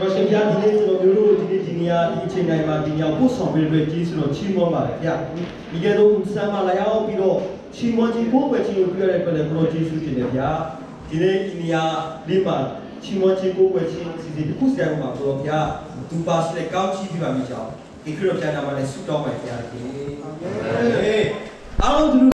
တော်ရှင်ဗျာဒီနေ့ကျွန်တော်မျိုးတို့ဒီနေ့ဒီနေရာဒီအချိန်တိုင်းမှာဒီညောင်ပို့ဆောင်ပေးတဲ့ကြီးဆိုတော့ချီးမွမ်းပါတယ်ဗျဒီကဲတော့စမ်းမလာရောက်ပြီးတော့ချီးမွမ်းခြင်းကိုပဲချီးကိုပြရတဲ့အတွက်လည်းဘုရားကျေးဇူးတင်တယ်ဗျာဒီနေ့ဒီနေရာလေးမှာချီးမွမ်းခြင်းကိုပဲချီးစီစီတစ်ခုစတဲ့မှာဘုရားဗျာသူပါစတဲ့ကောင်းချီးပြပါမိကြောင်းဒီခရစ်ယာန်နာမနဲ့ဆုတောင်းပါဗျာဒီအားလုံး